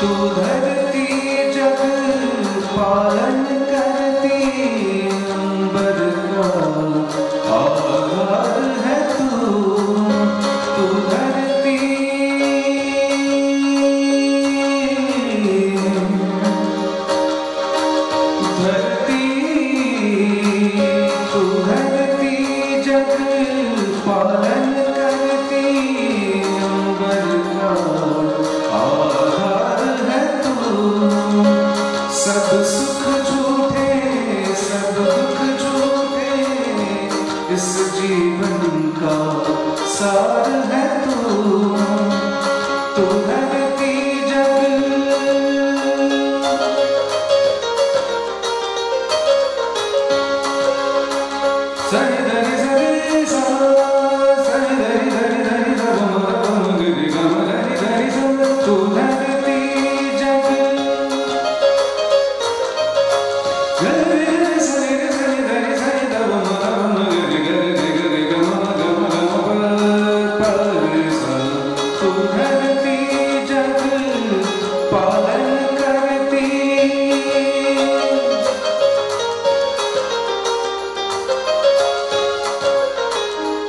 तू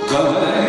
God.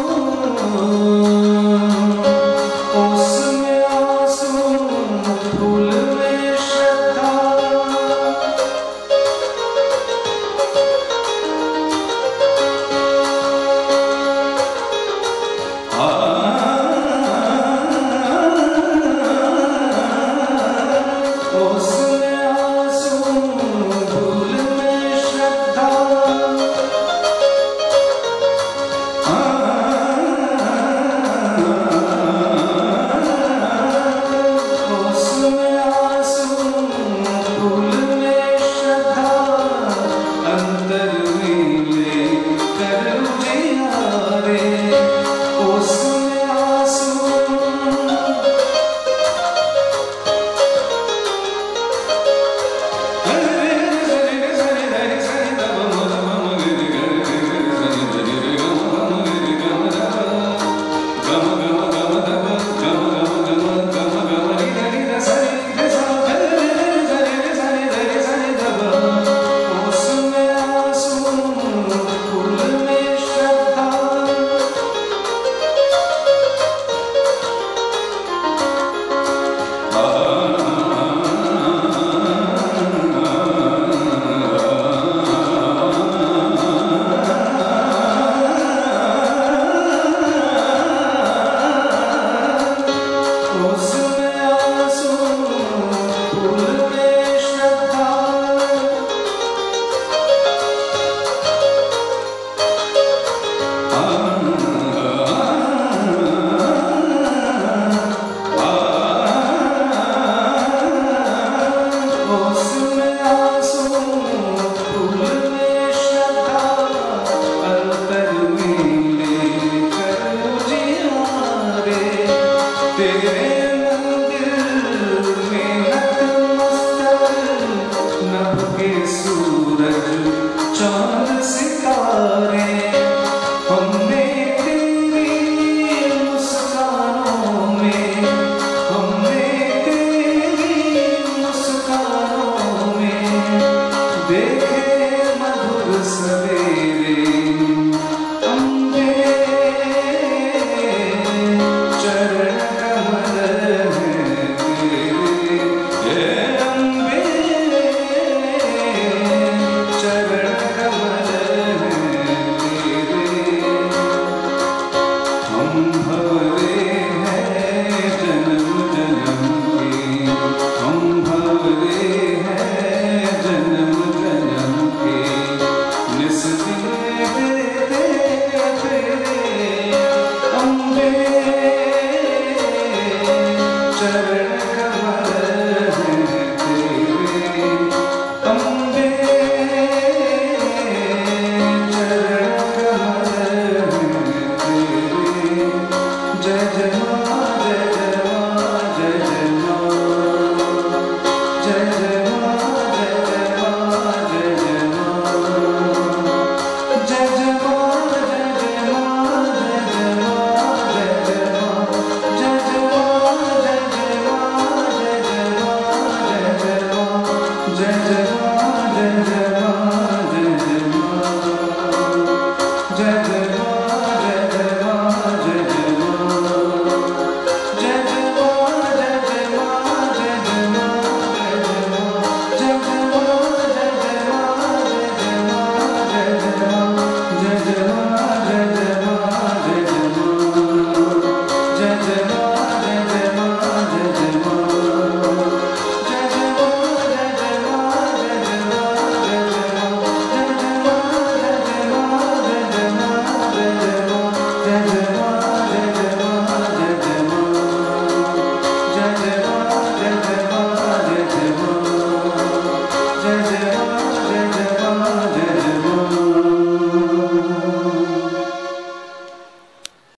아.